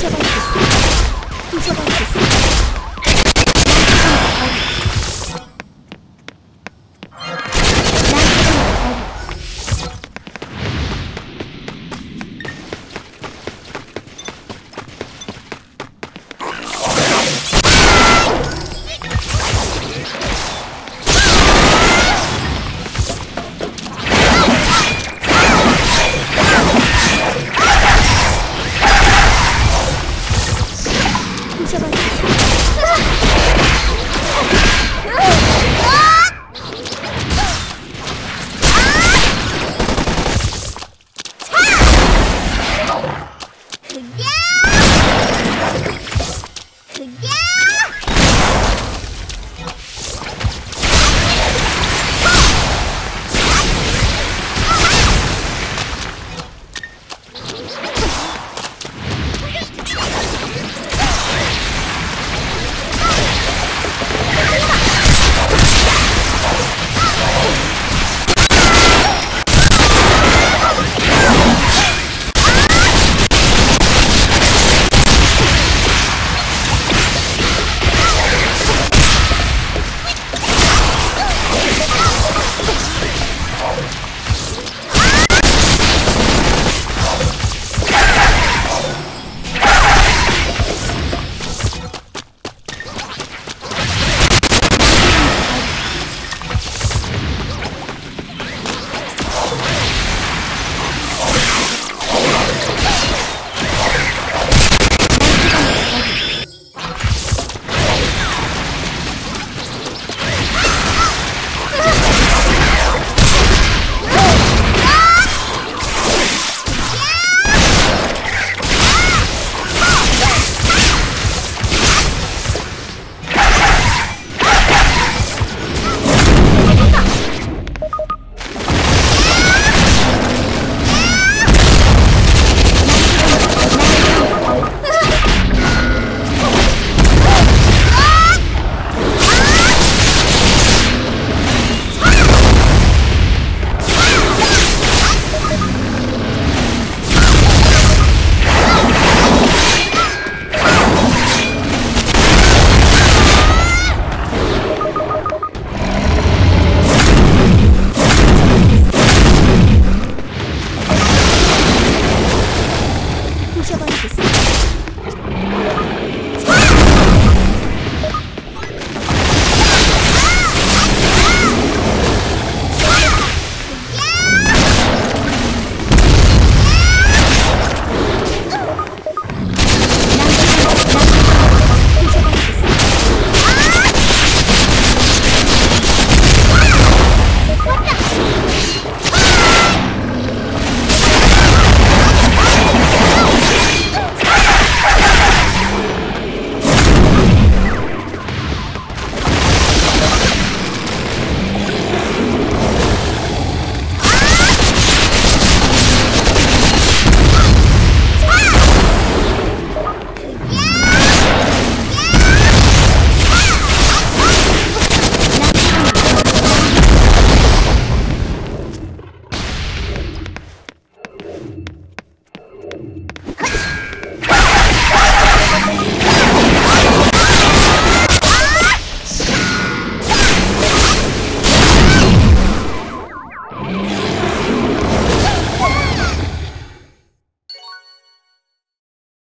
뒤져봐야겠어. 뒤져봐야어 c o b